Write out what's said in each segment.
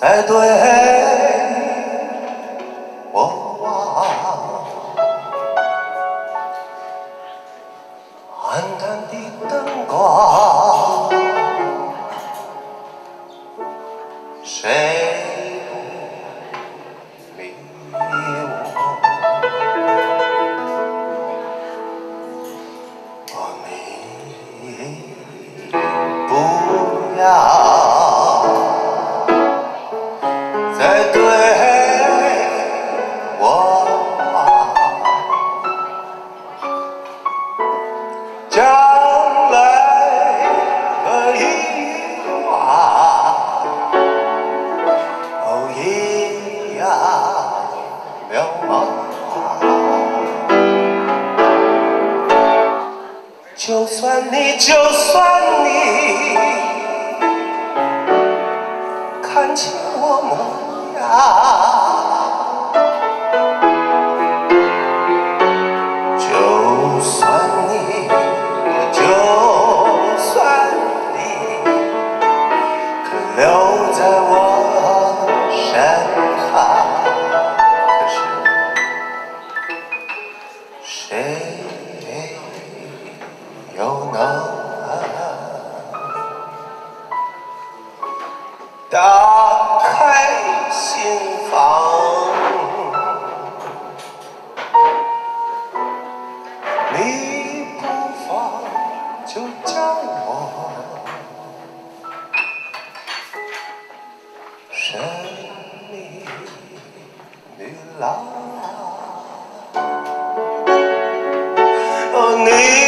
在对我望，暗淡的灯光，谁不理我？你不要就算你，就算你看清我模样，打开心房？你不放就叫我神秘女郎。哦，你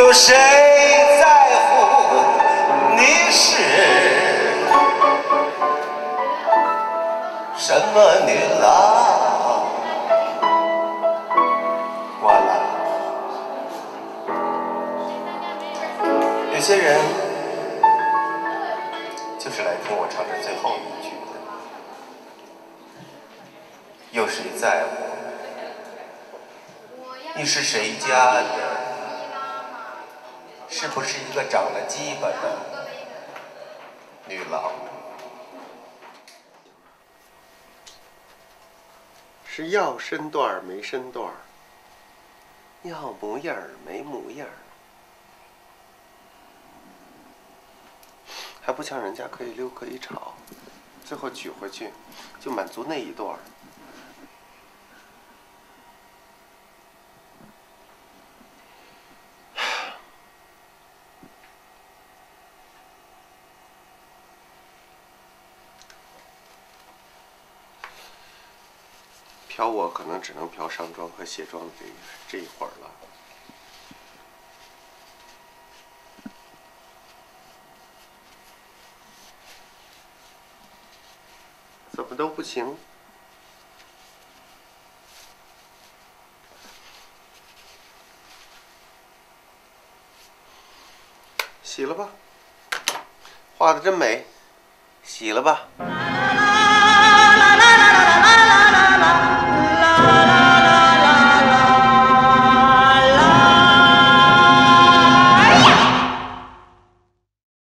有谁在乎你是什么女郎？完了。有些人就是来听我唱这最后一句的。有谁在乎你是谁家的？是不是一个长了鸡巴的女郎？是要身段没身段，要模样没模样，还不像人家可以溜可以炒，最后娶回去就满足那一段。嫖我可能只能嫖上妆和卸妆这这一会儿了。怎么都不行？洗了吧，画的真美，洗了吧。